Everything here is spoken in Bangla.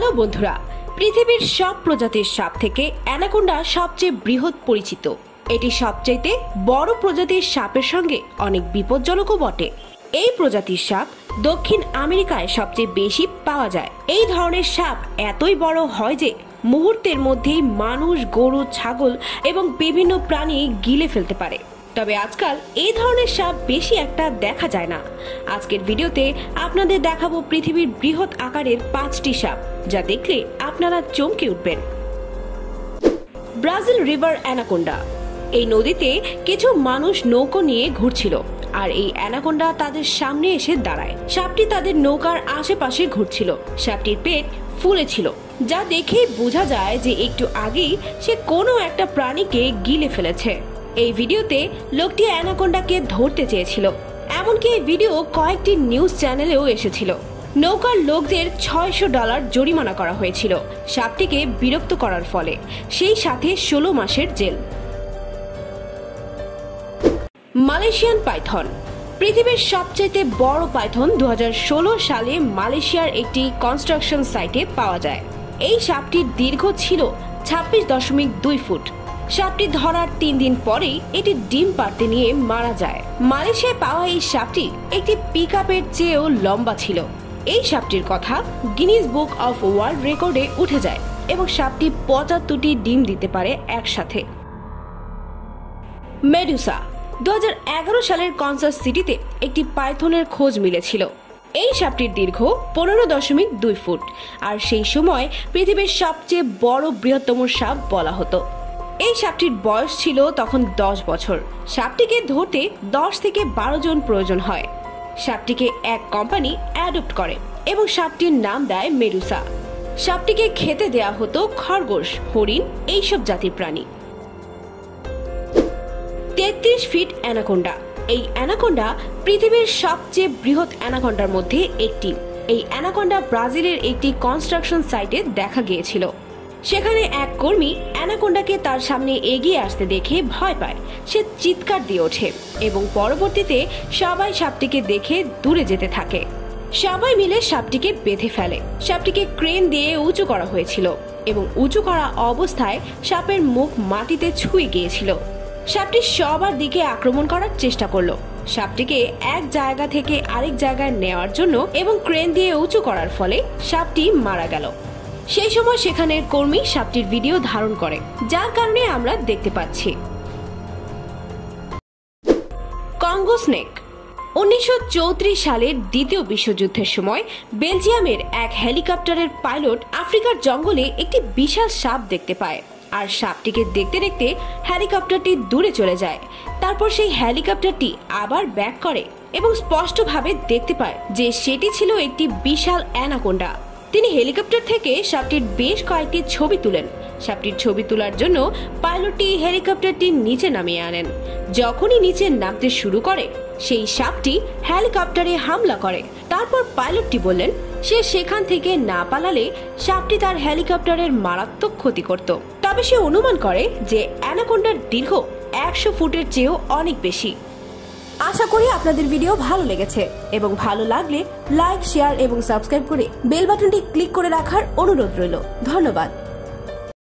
হ্যালো বন্ধুরা, পৃথিবীর সব প্রজাতির সাপ থেকে অ্যানাকোন্ডা সবচেয়ে বৃহৎ পরিচিত। এটি সবচাইতে বড় প্রজাতির সাপের সঙ্গে অনেক বিপজ্জনকও বটে। এই প্রজাতির সাপ দক্ষিণ আমেরিকায় সবচেয়ে বেশি পাওয়া যায়। এই ধরনের সাপ এতই বড় হয় যে মুহূর্তের মধ্যেই মানুষ, গরু, ছাগল এবং বিভিন্ন প্রাণী গিলে ফেলতে পারে। তবে আজকাল এই ধরনের সাপ বেশি একটা দেখা যায় না। আজকের ভিডিওতে আপনাদের দেখাবো পৃথিবীর বৃহৎ আকারের পাঁচটি সাপ, যা দেখলে আপনারা চমকে উঠবেন। Brazil river anaconda. এই নদীতে কিছু মানুষ নৌকো নিয়ে ঘুরছিল, আর এই অ্যানাকোন্ডা তাদের সামনে এসে দাঁড়ায়। সাপটি তাদের নৌকার আশেপাশে ঘুরছিল। সাপটির পেট ফুলেছিল যা দেখেই বোঝা যায় যে একটু আগেই সে কোনো একটা প্রাণীকে গিলে ফেলেছে। এই ভিডিওতে লোকটি অ্যানাকোন্ডাকে ধরতে চেয়েছিল। এমনকি এই ভিডিও কয়েকটি নিউজ চ্যানেলেও এসেছিল। নৌকার লোকদের ছয়শো ডলার জরিমানা করা হয়েছিল। সাপটিকে বিরক্ত করার ফলে। সেই সাথে ষোলো মাসের জেল। Malaysian Python. পৃথিবীর সবচেয়ে বড় পাইথন দু হাজার ষোলো সালে মালয়েশিয়ার একটি কনস্ট্রাকশন সাইটে পাওয়া যায়। এই সাপটির দীর্ঘ ছিল ছাব্বিশ দশমিক দুই ফুট। সাপটি ধরার তিন দিন পরেই এটি ডিম পাড়তে নিয়ে মারা যায়। মালয়েশিয়ায় পাওয়া এই সাপটি একটি পিক আপের চেয়েও লম্বা ছিল। এই সাপটির কথা গিনিস বুক অফ ওয়ার্ল্ড রেকর্ডে উঠে যায় এবং সাপটি পঁচাত্তরটি ডিম দিতে পারে একসাথে। মেডুসা দু হাজার এগারো সালের কনসাস সিটিতে একটি পাইথনের খোঁজ মিলেছিল। এই সাপটির দীর্ঘ পনেরো দশমিক দুই ফুট, আর সেই সময় পৃথিবীর সবচেয়ে বড় বৃহত্তম সাপ বলা হতো। এই সাপটির বয়স ছিল তখন দশ বছর। সাপটিকে ধরতে দশ থেকে বারো জন প্রয়োজন হয়। সাপটিকে এক কোম্পানি অ্যাডপ্ট করে এবং সাপটির নাম দেয় মেরুসা সাপটিকে খেতে দেয়া হতো খরগোশ, হরিণ, এইসব জাতির প্রাণী। তেত্রিশ ফিট অ্যানাকোন্ডা। এই অ্যানাকোন্ডা পৃথিবীর সবচেয়ে বৃহৎ অ্যানাকোন্ডার মধ্যে একটি। এই অ্যানাকোন্ডা ব্রাজিলের একটি কনস্ট্রাকশন সাইটে দেখা গিয়েছিল। সেখানে এক কর্মী অ্যানাকোন্ডাকে তার সামনে এগিয়ে আসতে দেখে ভয় পায়। সে চিৎকার দিয়ে ওঠে এবং পরবর্তীতে সবাই সাপটিকে দেখে দূরে যেতে থাকে। সবাই মিলে সাপটিকে বেঁধে ফেলে। সাপটিকে ক্রেন দিয়ে উঁচু করা হয়েছিল এবং উঁচু করা অবস্থায় সাপের মুখ মাটিতে ছুঁয়ে গিয়েছিল। সাপটি সবার দিকে আক্রমণ করার চেষ্টা করল। সাপটিকে এক জায়গা থেকে আরেক জায়গায় নেওয়ার জন্য এবং ক্রেন দিয়ে উঁচু করার ফলে সাপটি মারা গেল। সেই সময় সেখানের কর্মী সাপটির ভিডিও ধারণ করে, যার কারণে আমরা দেখতে পাচ্ছি। কঙ্গো স্নেক, উনিশশো সালের দ্বিতীয় বিশ্বযুদ্ধের সময় বেলজিয়ামের এক হেলিকপ্টারের পাইলট আফ্রিকার জঙ্গলে একটি বিশাল সাপ দেখতে পায়। আর সাপটিকে দেখতে দেখতে হেলিকপ্টারটি দূরে চলে যায়। তারপর সেই হেলিকপ্টারটি আবার ব্যাক করে এবং স্পষ্টভাবে দেখতে পায় যে সেটি ছিল একটি বিশাল অ্যানাকোন্ডা। তিনি হেলিকপ্টার থেকে সাপটির বেশ কয়েকটি ছবি তুলেন। সাপটির ছবি তোলার জন্য পাইলটটি হেলিকপ্টারটি নিচে নামিয়ে আনেন। যখনই নিচে নামতে শুরু করে, সেই সাপটি হেলিকপ্টারে হামলা করে। তারপর পাইলটটি বললেন, সে সেখান থেকে না পালালে সাপটি তার হেলিকপ্টারের মারাত্মক ক্ষতি করত। তবে সে অনুমান করে যে অ্যানাকোন্ডার দীর্ঘ একশো ফুটের চেয়েও অনেক বেশি। আশা করি আপনাদের ভিডিও ভালো লেগেছে। এবং ভালো লাগলে লাইক, শেয়ার এবং সাবস্ক্রাইব করে বেল বাটনটি ক্লিক করে রাখার অনুরোধ রইল। ধন্যবাদ।